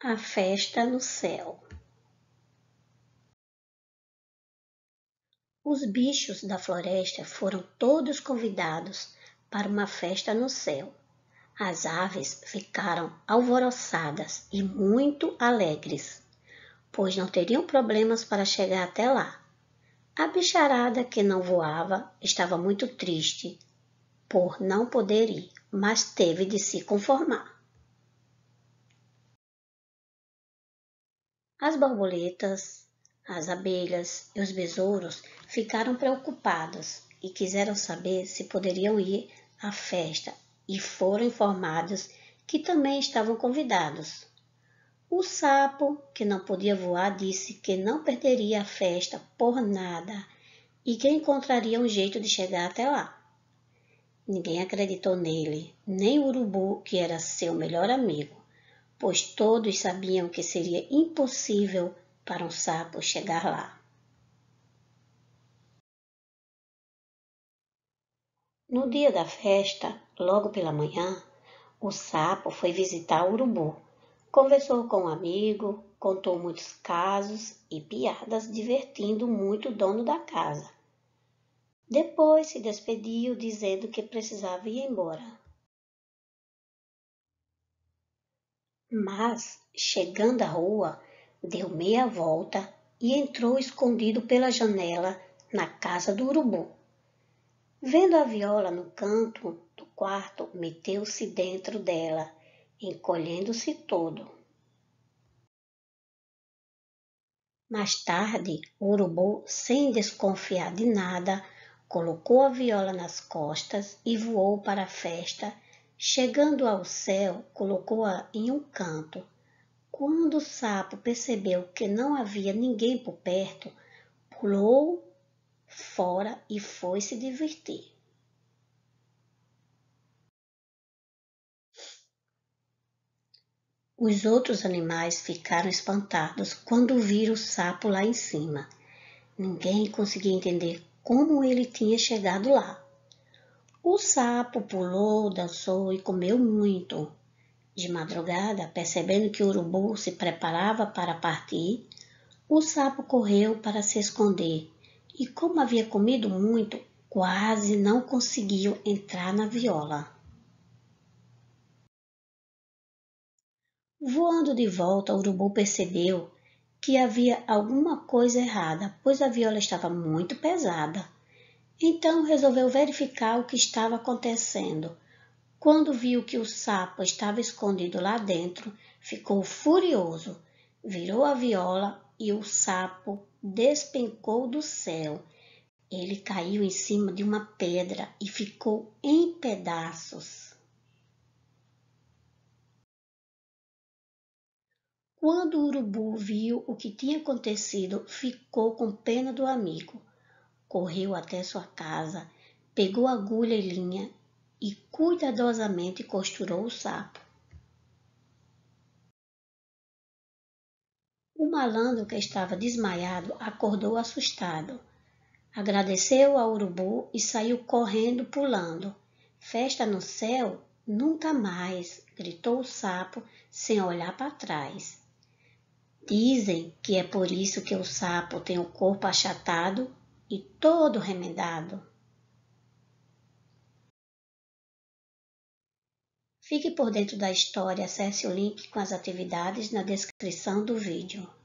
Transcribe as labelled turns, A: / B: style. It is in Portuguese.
A: A festa no céu. Os bichos da floresta foram todos convidados para uma festa no céu. As aves ficaram alvoroçadas e muito alegres, pois não teriam problemas para chegar até lá. A bicharada que não voava estava muito triste por não poder ir, mas teve de se conformar. As borboletas, as abelhas e os besouros ficaram preocupados e quiseram saber se poderiam ir à festa e foram informados que também estavam convidados. O sapo, que não podia voar, disse que não perderia a festa por nada e que encontraria um jeito de chegar até lá. Ninguém acreditou nele, nem o urubu, que era seu melhor amigo pois todos sabiam que seria impossível para um sapo chegar lá. No dia da festa, logo pela manhã, o sapo foi visitar o urubu. Conversou com um amigo, contou muitos casos e piadas, divertindo muito o dono da casa. Depois se despediu dizendo que precisava ir embora. Mas, chegando à rua, deu meia volta e entrou escondido pela janela na casa do urubu. Vendo a viola no canto do quarto, meteu-se dentro dela, encolhendo-se todo. Mais tarde, o urubu, sem desconfiar de nada, colocou a viola nas costas e voou para a festa Chegando ao céu, colocou-a em um canto. Quando o sapo percebeu que não havia ninguém por perto, pulou fora e foi se divertir. Os outros animais ficaram espantados quando viram o sapo lá em cima. Ninguém conseguia entender como ele tinha chegado lá. O sapo pulou, dançou e comeu muito. De madrugada, percebendo que o urubu se preparava para partir, o sapo correu para se esconder e, como havia comido muito, quase não conseguiu entrar na viola. Voando de volta, o urubu percebeu que havia alguma coisa errada, pois a viola estava muito pesada então resolveu verificar o que estava acontecendo. Quando viu que o sapo estava escondido lá dentro, ficou furioso, virou a viola e o sapo despencou do céu. Ele caiu em cima de uma pedra e ficou em pedaços. Quando o urubu viu o que tinha acontecido, ficou com pena do amigo correu até sua casa, pegou agulha e linha e cuidadosamente costurou o sapo. O malandro que estava desmaiado acordou assustado. Agradeceu ao urubu e saiu correndo pulando. Festa no céu? Nunca mais! gritou o sapo sem olhar para trás. Dizem que é por isso que o sapo tem o corpo achatado e todo remendado. Fique por dentro da história, acesse o link com as atividades na descrição do vídeo.